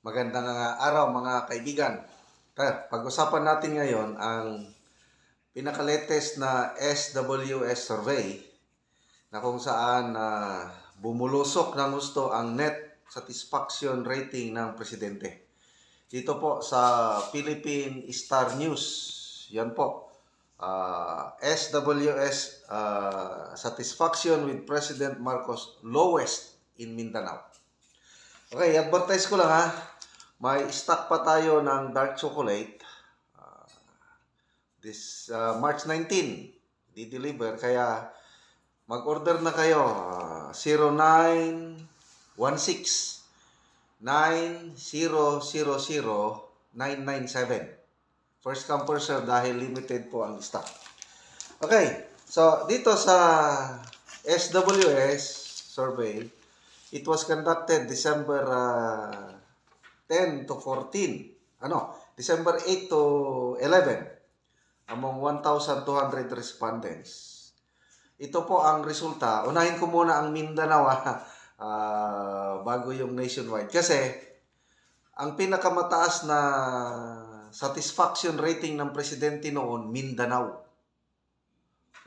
Magandang uh, araw mga kaibigan. Pag-usapan natin ngayon ang pinaka-latest na SWS survey na kung saan uh, bumulusok ng gusto ang net satisfaction rating ng presidente. Dito po sa Philippine Star News, yan po, uh, SWS uh, satisfaction with President Marcos lowest in Mindanao. Okay, advertise ko lang ha. May stock pa tayo ng dark chocolate. Uh, this uh, March 19, di-deliver. Kaya mag-order na kayo. Uh, 0916 9000 997. First come first serve dahil limited po ang stock. Okay, so dito sa SWS survey, It was conducted December uh, 10 to 14. Ano? December 8 to 11 among 1,200 respondents. Ito po ang resulta. Unahin ko muna ang Mindanao uh, bago yung nationwide. Kasi ang pinakamataas na satisfaction rating ng presidente noon, Mindanao.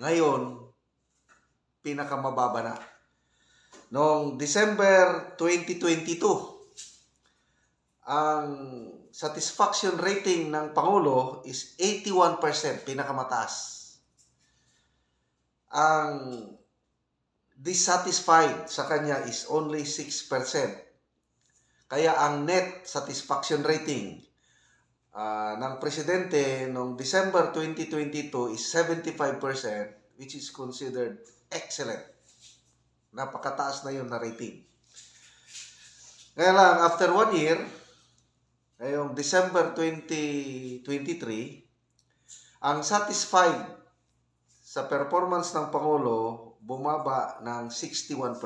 Ngayon, pinakamababa na Noong December 2022, ang satisfaction rating ng Pangulo is 81%, pinakamataas. Ang dissatisfied sa kanya is only 6%. Kaya ang net satisfaction rating uh, ng presidente noong December 2022 is 75%, which is considered excellent. Napakataas na yun na rating. Kaya lang, after one year, ngayong December 2023, ang satisfied sa performance ng Pangulo bumaba ng 61%.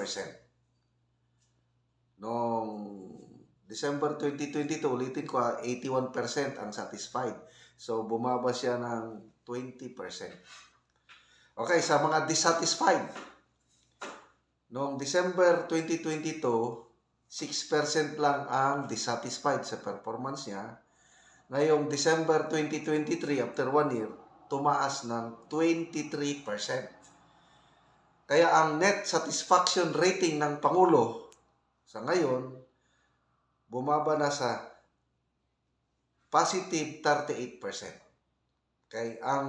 Noong December 2022, ulitin ko, 81% ang satisfied. So, bumaba siya ng 20%. Okay, sa mga dissatisfied, Noong December 2022, 6% lang ang dissatisfied sa performance niya. Ngayong December 2023, after one year, tumaas ng 23%. Kaya ang net satisfaction rating ng Pangulo sa ngayon, bumaba na sa positive 38%. Kaya ang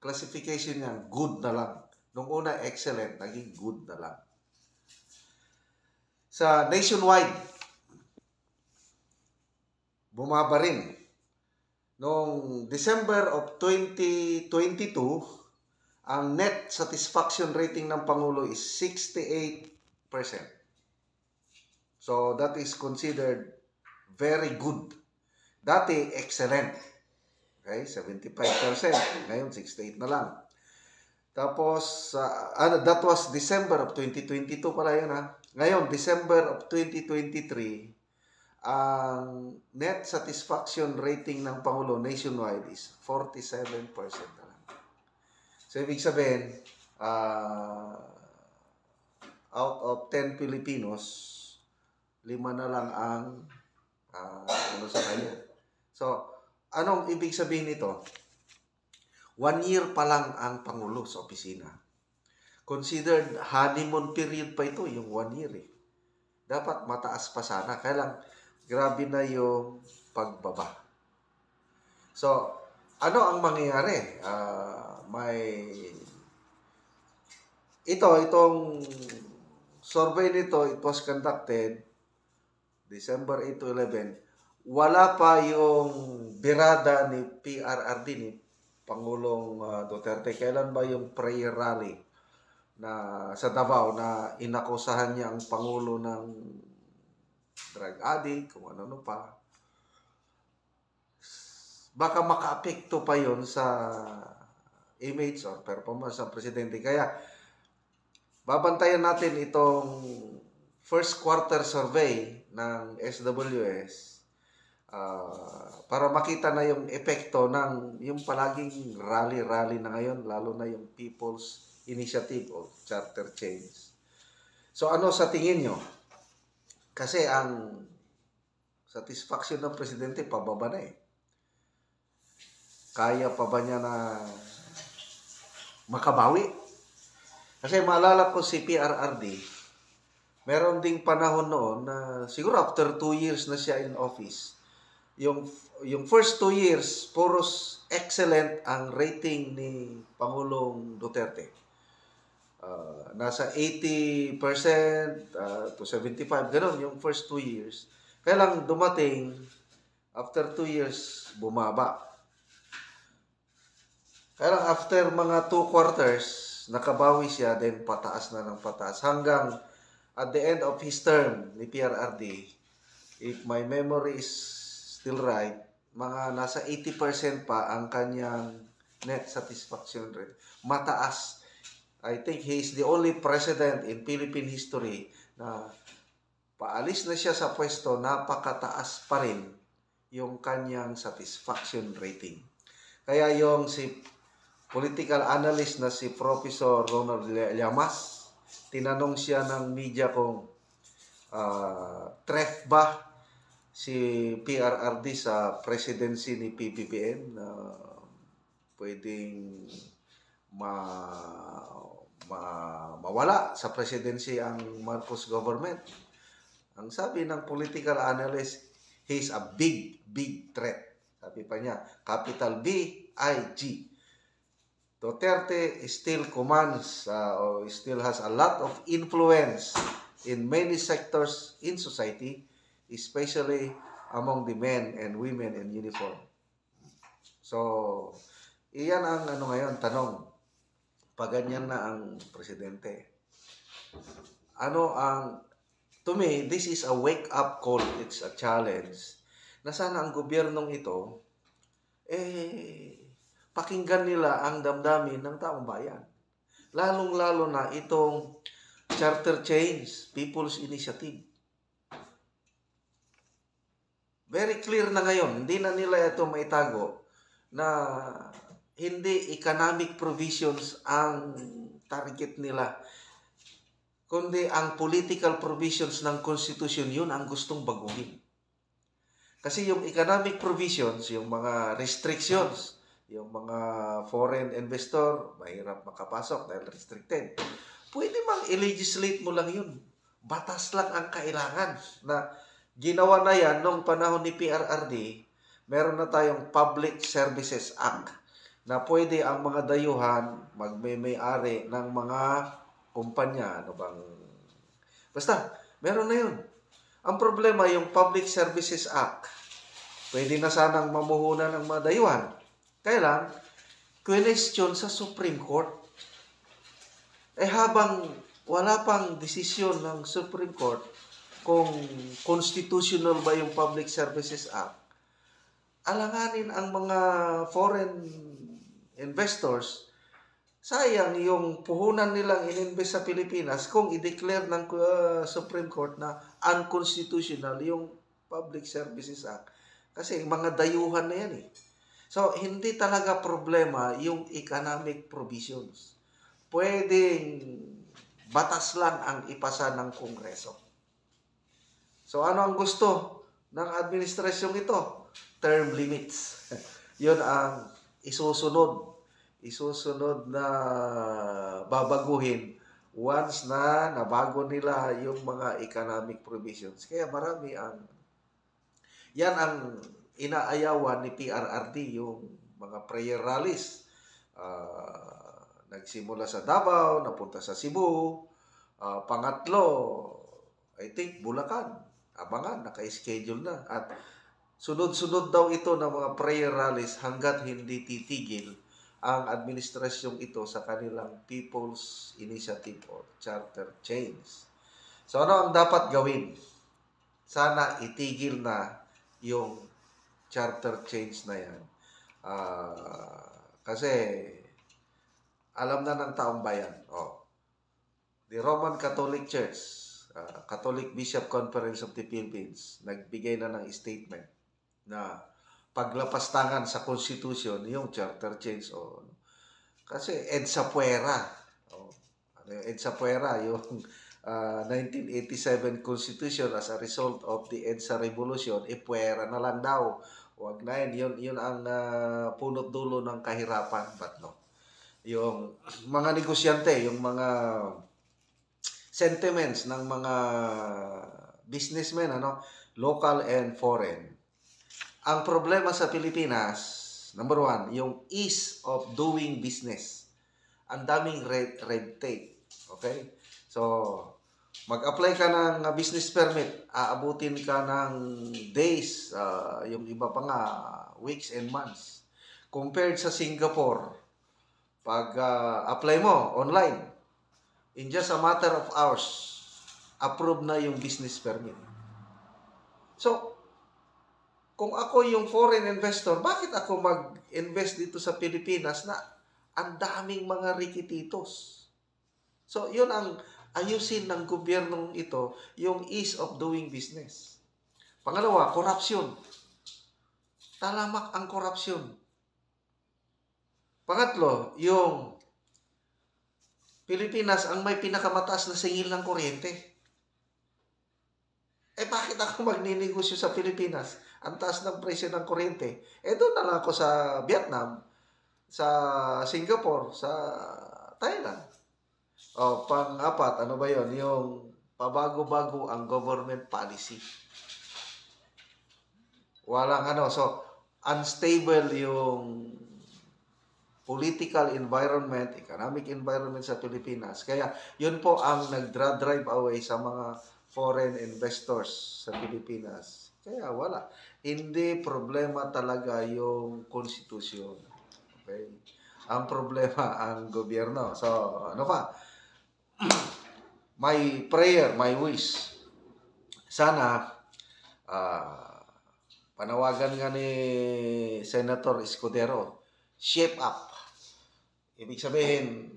classification niya, good na lang. Nung una, excellent. Naging good na lang. Sa nationwide, bumaba rin. Noong December of 2022, ang net satisfaction rating ng Pangulo is 68%. So, that is considered very good. Dati, excellent. Okay, 75%. Ngayon, 68 na lang. Tapos, uh, ano, that was December of 2022 pala yun ha. Ngayon, December of 2023, ang net satisfaction rating ng Pangulo nationwide is 47% na lang. So, ibig sabihin, uh, out of 10 Filipinos, lima na lang ang uh, ano sa kanya. So, anong ibig sabihin nito? One year pa lang ang Pangulo sa opisina. Considered honeymoon period pa ito, yung one year eh. Dapat mataas pa sana. Kaya lang, grabe na yung pagbaba. So, ano ang mangyayari? Uh, may... Ito, itong survey nito, it was conducted December 8 to 11. Wala pa yung birada ni PRRD ni Pangulong uh, Duterte, kailan ba yung prayer rally na sa Davao na inakusahan niya ang Pangulo ng drug addict, kung ano-ano pa. Baka makaapekto pa yon sa image or performance ng presidente. Kaya, babantayan natin itong first quarter survey ng SWS uh, para makita na yung epekto ng yung palaging rally-rally na ngayon, lalo na yung People's Initiative o Charter Change. So ano sa tingin nyo? Kasi ang satisfaction ng presidente pababa na eh. Kaya pa ba niya na makabawi? Kasi maalala ko si PRRD, meron ding panahon noon na siguro after two years na siya in office, yung yung first two years, puros excellent ang rating ni Pangulong Duterte. Uh, nasa 80% uh, to 75, ganun yung first two years. Kaya lang dumating, after two years, bumaba. Kaya lang after mga two quarters, nakabawi siya, then pataas na ng pataas. Hanggang at the end of his term ni PRRD, if my memory is still right, mga nasa 80% pa ang kanyang net satisfaction rate. Mataas. I think he is the only president in Philippine history na paalis na siya sa pwesto, napakataas pa rin yung kanyang satisfaction rating. Kaya yung si political analyst na si Professor Ronald Llamas, tinanong siya ng media kung uh, treff ba si PRRD sa presidency ni PBBM na uh, pwedeng ma, ma, mawala sa presidency ang Marcos government. Ang sabi ng political analyst, he's a big, big threat. Sabi pa niya, capital B, I, G. Duterte still commands uh, or still has a lot of influence in many sectors in society especially among the men and women in uniform. So, iyan ang ano ngayon, tanong. Paganyan na ang presidente. Ano ang, to me, this is a wake-up call. It's a challenge. Na sana ang gobyernong ito, eh, pakinggan nila ang damdamin ng taong bayan. Lalong-lalo na itong charter change, people's initiative Very clear na ngayon, hindi na nila ito maitago na hindi economic provisions ang target nila kundi ang political provisions ng constitution yun ang gustong baguhin. Kasi yung economic provisions, yung mga restrictions, yung mga foreign investor, mahirap makapasok dahil restricted. Pwede mang i-legislate mo lang yun. Batas lang ang kailangan na Ginawa na yan nung panahon ni PRRD, meron na tayong Public Services Act na pwede ang mga dayuhan magmay-ari ng mga kumpanya. Ano bang... Basta, meron na yun. Ang problema, yung Public Services Act, pwede na sanang mamuhunan ng mga dayuhan. Kaya lang, question sa Supreme Court. Eh habang wala pang desisyon ng Supreme Court, kung constitutional ba yung Public Services Act, alanganin ang mga foreign investors, sayang yung puhunan nilang ininvest sa Pilipinas kung i-declare ng uh, Supreme Court na unconstitutional yung Public Services Act. Kasi mga dayuhan na yan eh. So, hindi talaga problema yung economic provisions. Pwedeng batas lang ang ipasa ng Kongreso. So ano ang gusto ng administrasyong ito? Term limits. Yun ang isusunod. Isusunod na babaguhin once na nabago nila yung mga economic provisions. Kaya marami ang yan ang inaayawan ni PRRD yung mga prayer rallies. Uh, nagsimula sa Davao, napunta sa Cebu. Uh, pangatlo, I think Bulacan abangan, naka-schedule na. At sunod-sunod daw ito ng mga prayer rallies hanggat hindi titigil ang administrasyong ito sa kanilang People's Initiative or Charter Change. So ano ang dapat gawin? Sana itigil na yung charter change na yan. Uh, kasi alam na ng taong bayan. Oh, the Roman Catholic Church uh, Catholic Bishop Conference of the Philippines nagbigay na ng statement na paglapastangan sa Constitution yung charter change o ano. kasi EDSA Puera oh, ano yung EDSA Puera yung ah, 1987 Constitution as a result of the EDSA Revolution, eh puwera na lang daw. Huwag na yun. Yun, yun ang ah, punot dulo ng kahirapan. But no. Yung mga negosyante, yung mga sentiments ng mga businessmen, ano, local and foreign. Ang problema sa Pilipinas, number one, yung ease of doing business. Ang daming red, red tape. Okay? So, mag-apply ka ng business permit, aabutin ka ng days, uh, yung iba pa nga, weeks and months. Compared sa Singapore, pag uh, apply mo online, in just a matter of hours, approve na yung business permit. So, kung ako yung foreign investor, bakit ako mag-invest dito sa Pilipinas na ang daming mga rikititos? So, yun ang ayusin ng gobyernong ito, yung ease of doing business. Pangalawa, corruption. Talamak ang corruption. Pangatlo, yung Pilipinas ang may pinakamataas na singil ng kuryente. Eh bakit ako magninegosyo sa Pilipinas? Ang taas ng presyo ng kuryente. Eh doon na lang ako sa Vietnam, sa Singapore, sa Thailand. O pang-apat, ano ba yon Yung pabago-bago ang government policy. Walang ano, so unstable yung political environment, economic environment sa Pilipinas. Kaya yun po ang nag-drive away sa mga foreign investors sa Pilipinas. Kaya wala. Hindi problema talaga yung konstitusyon. Okay? Ang problema ang gobyerno. So, ano pa? my prayer, my wish. Sana uh, panawagan nga ni Senator Escudero, shape up Ibig sabihin,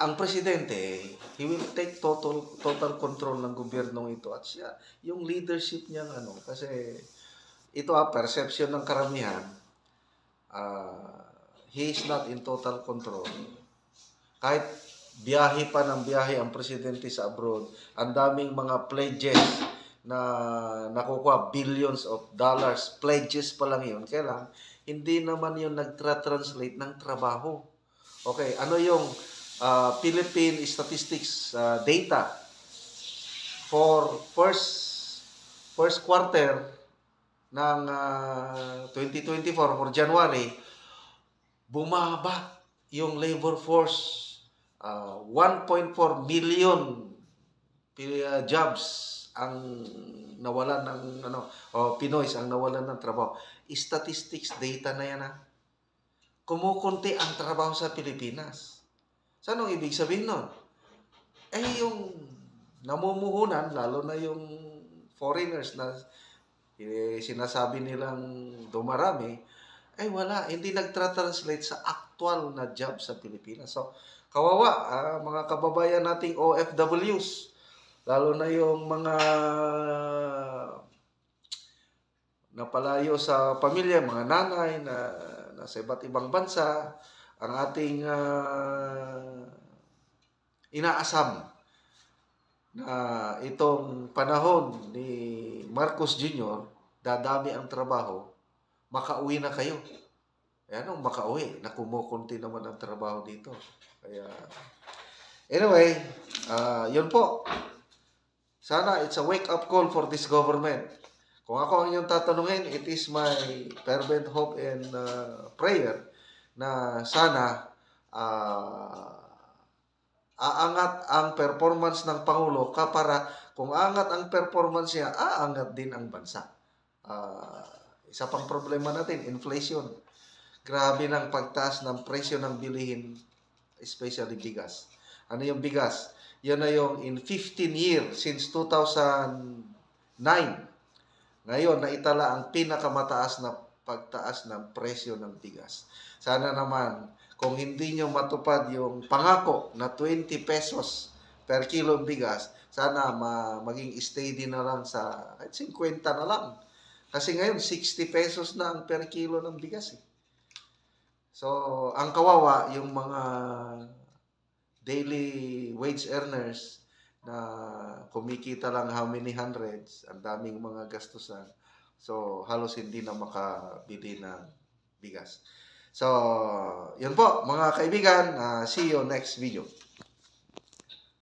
ang presidente, he will take total total control ng gobyernong ito at siya, yung leadership niya ano, kasi ito ah, perception ng karamihan, uh, he is not in total control. Kahit biyahe pa ng biyahe ang presidente sa abroad, ang daming mga pledges na nakukuha billions of dollars, pledges pa lang yun. Kailan, hindi naman yung nagtra-translate ng trabaho. Okay, ano yung uh, Philippine statistics uh, data for first first quarter ng uh, 2024 for January bumaba yung labor force uh, 1.4 million uh, jobs ang nawalan ng ano o Pinoys ang nawalan ng trabaho statistics data na yan ha. Kumukunti ang trabaho sa Pilipinas. So, anong ibig sabihin nun? Eh, yung namumuhunan, lalo na yung foreigners na eh, sinasabi nilang dumarami, ay eh, wala, hindi nagtra-translate sa actual na job sa Pilipinas. So, kawawa, ah, mga kababayan nating OFWs, lalo na yung mga napalayo sa pamilya, mga nanay na nasa iba't ibang bansa, ang ating uh, inaasam na itong panahon ni Marcos Jr., dadami ang trabaho, makauwi na kayo. Eh, anong makauwi? Na kumukunti naman ang trabaho dito. Kaya, anyway, uh, yun po. Sana it's a wake-up call for this government kung ako ang inyong tatanungin, it is my fervent hope and uh, prayer na sana uh, aangat ang performance ng Pangulo kapara kung aangat ang performance niya, aangat din ang bansa. Uh, isa pang problema natin, inflation. Grabe ng pagtaas ng presyo ng bilihin, especially bigas. Ano yung bigas? Yan na yung in 15 years since 2009 ngayon, naitala ang pinakamataas na pagtaas ng presyo ng bigas. Sana naman, kung hindi nyo matupad yung pangako na 20 pesos per kilo bigas, sana ma maging steady na lang sa 50 na lang. Kasi ngayon, 60 pesos na ang per kilo ng bigas. Eh. So, ang kawawa, yung mga daily wage earners na kumikita lang how many hundreds, ang daming mga gastusan. So, halos hindi na makabili ng bigas. So, yun po, mga kaibigan. ah, see you next video.